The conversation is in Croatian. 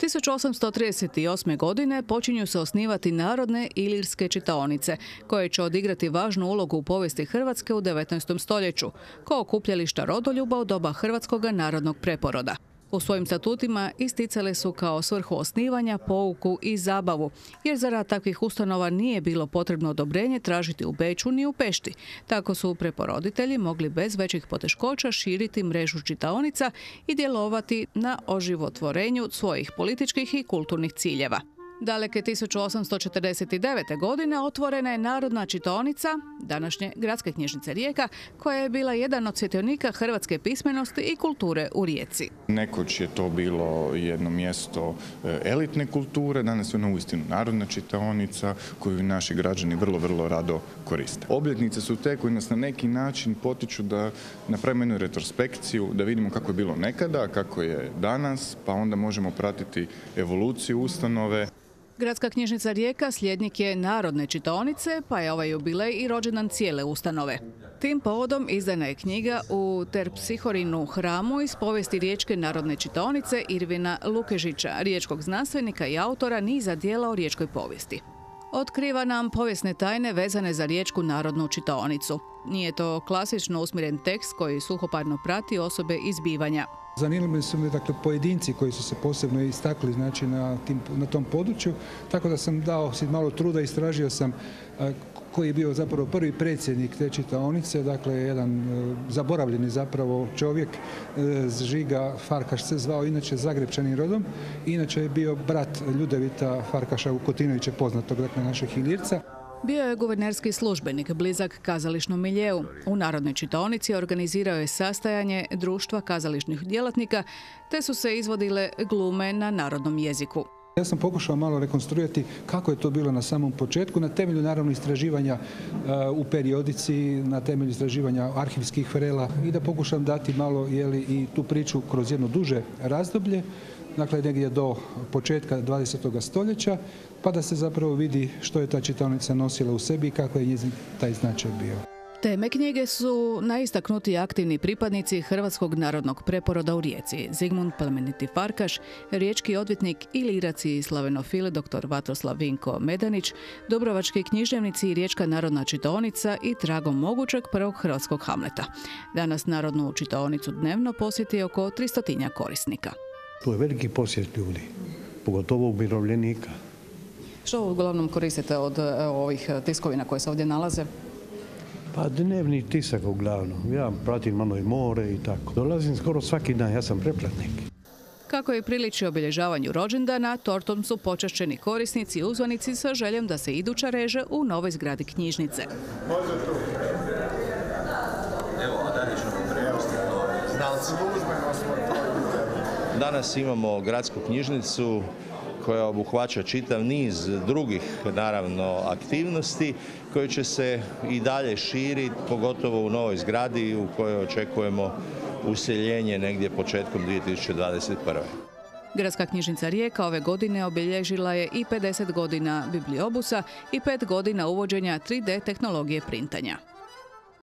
1838. godine počinju se osnivati narodne ilirske čitaonice, koje će odigrati važnu ulogu u povijesti Hrvatske u 19. stoljeću, kao okupljališta rodoljuba u doba Hrvatskog narodnog preporoda. U svojim statutima isticale su kao svrhu osnivanja, pouku i zabavu, jer za rad takvih ustanova nije bilo potrebno odobrenje tražiti u Beču ni u Pešti. Tako su preporoditelji mogli bez većih poteškoća širiti mrežu čitaonica i djelovati na oživotvorenju svojih političkih i kulturnih ciljeva. Daleke 1849. godine otvorena je Narodna čitonica, današnje Gradske knjižnice Rijeka, koja je bila jedan od svjetionika hrvatske pismenosti i kulture u Rijeci. Nekoć je to bilo jedno mjesto e, elitne kulture, danas je ono uistinu Narodna čitaonica koju naši građani vrlo, vrlo rado koriste. Obljetnice su te koje nas na neki način potiču da napravimo jednu retrospekciju, da vidimo kako je bilo nekada, kako je danas, pa onda možemo pratiti evoluciju ustanove. Gradska knjižnica Rijeka sljednik je Narodne čitaonice, pa je ovaj jubilej i rođendan cijele ustanove. Tim povodom izdana je knjiga u Terpsihorinu hramu iz povijesti Riječke narodne čitaonice Irvina Lukežića, riječkog znanstvenika i autora niza dijela o riječkoj povijesti. Otkriva nam povijesne tajne vezane za riječku narodnu čitaonicu. Nije to klasično usmjeren tekst koji suhoparno prati osobe izbivanja. Zanimali su me dakle, pojedinci koji su se posebno istakli znači, na, tim, na tom području, tako da sam dao si malo truda, istražio sam koji je bio zapravo prvi predsjednik te čitaonice, dakle jedan e, zaboravljeni zapravo čovjek, e, Žiga Farkaš se zvao, inače Zagrebčanin rodom, inače je bio brat Ljudevita Farkaša Kotinovića, poznatog dakle našeg Ilirca. Bio je guvernerski službenik blizak kazališnom miljeu. U Narodnoj čitaonici organizirao je sastajanje društva kazališnih djelatnika, te su se izvodile glume na narodnom jeziku. Ja sam pokušao malo rekonstruirati kako je to bilo na samom početku, na temelju naravno istraživanja uh, u periodici, na temelju istraživanja arhivskih vrela i da pokušam dati malo jeli, i tu priču kroz jedno duže razdoblje, dakle negdje do početka 20. stoljeća, pa da se zapravo vidi što je ta čitaonica nosila u sebi i kako je njezin taj značaj bio. Teme knjige su najistaknuti aktivni pripadnici Hrvatskog narodnog preporoda u Rijeci. Zigmund Plemeniti Farkaš, riječki odvjetnik i liraci i slavenofile dr. Vatroslav Vinko Medanić, Dubrovački književnici i Riječka narodna čitonica i tragom mogućeg prvog hrvatskog Hamleta. Danas narodnu čitaonicu dnevno posjeti oko 300 korisnika. Tu je veliki posjet ljudi, pogotovo umirovljenika. Što uglavnom koristite od ovih tiskovina koje se ovdje nalaze? Pa dnevni tisak uglavnom. Ja pratim malo i more i tako. Dolazim skoro svaki dan, ja sam preplatnik. Kako je priliči obilježavanju rođendana, tortom su počašćeni korisnici i uzvanici sa željom da se iduća reže u novoj zgradi knjižnice. Danas imamo gradsku knjižnicu koja obuhvaća čitav niz drugih naravno aktivnosti koje će se i dalje širiti, pogotovo u novoj zgradi u kojoj očekujemo useljenje negdje početkom 2021. Gradska knjižnica Rijeka ove godine obilježila je i 50 godina bibliobusa i 5 godina uvođenja 3D tehnologije printanja.